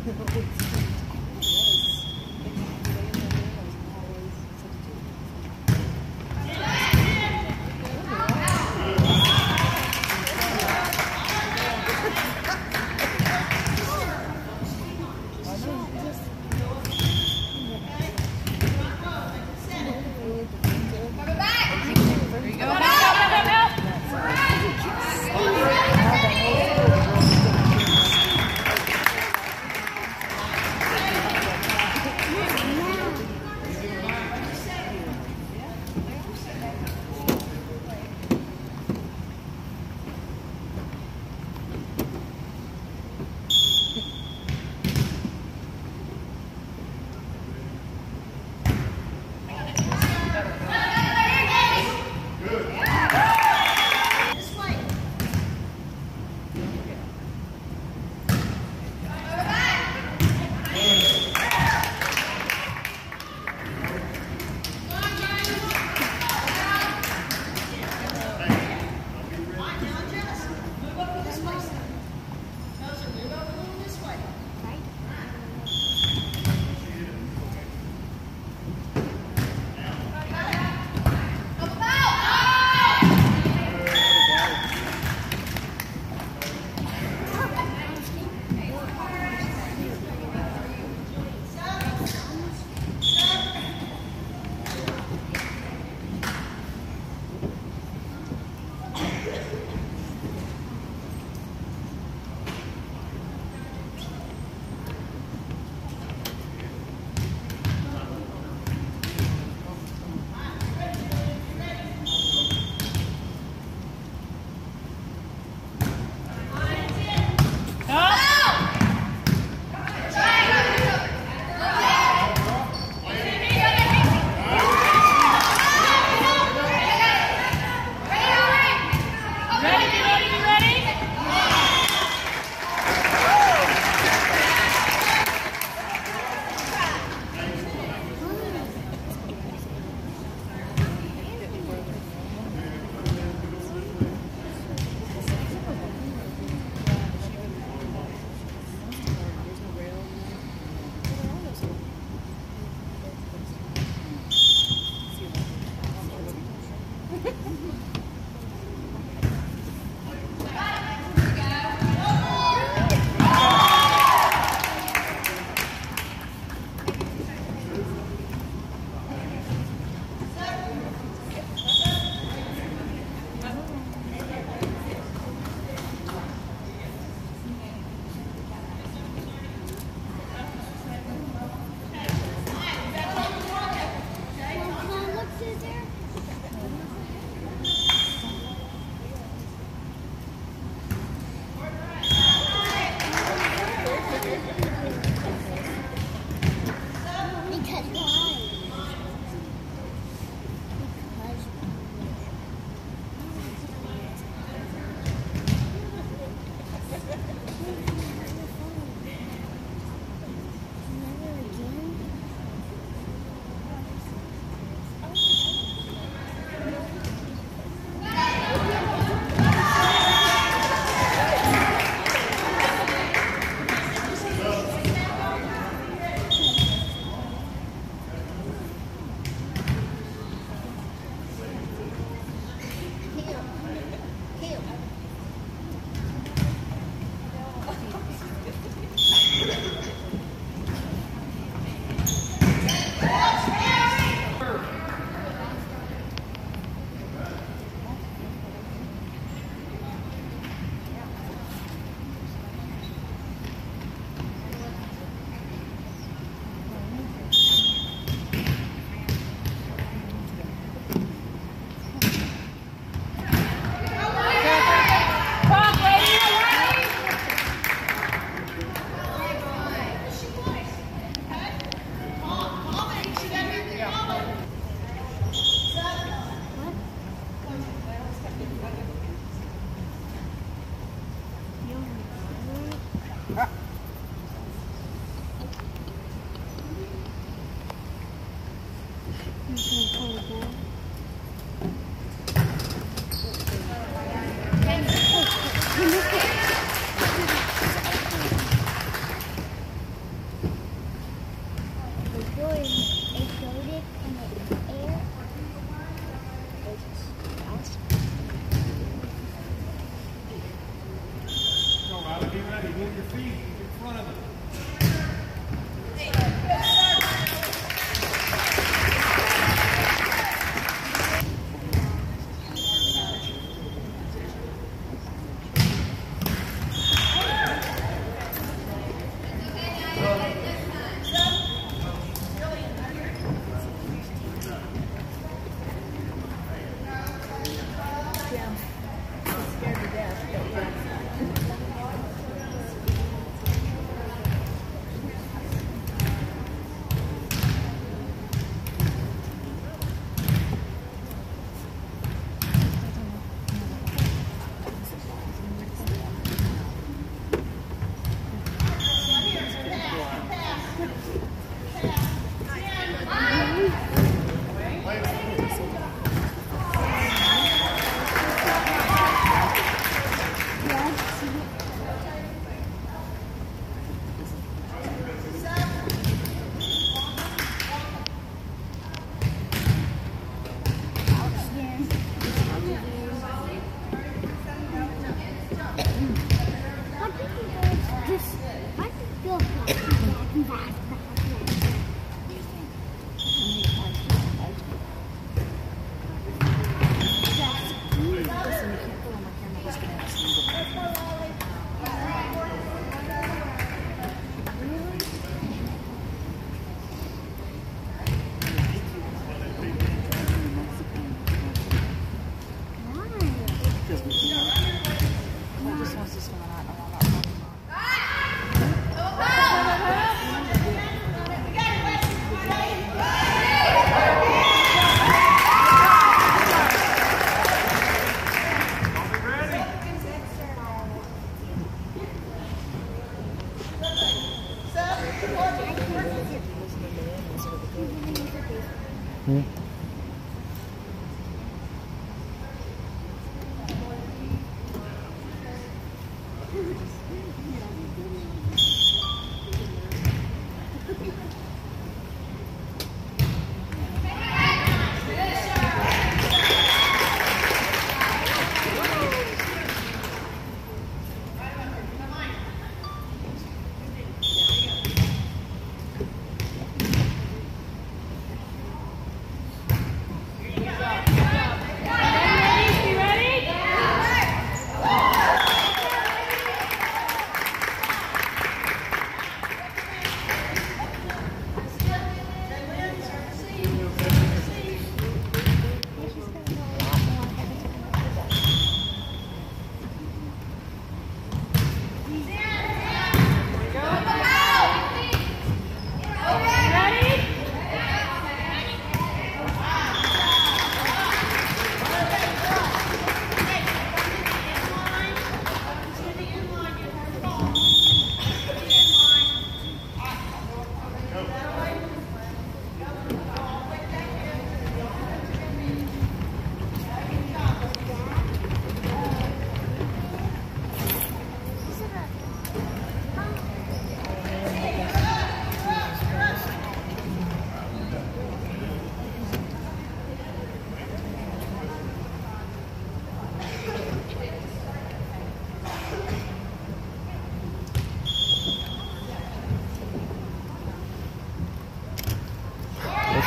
no.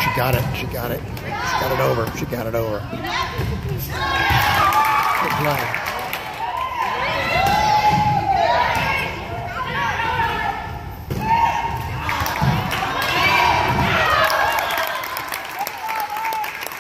She got it. She got it. She got it over. She got it over. Good play.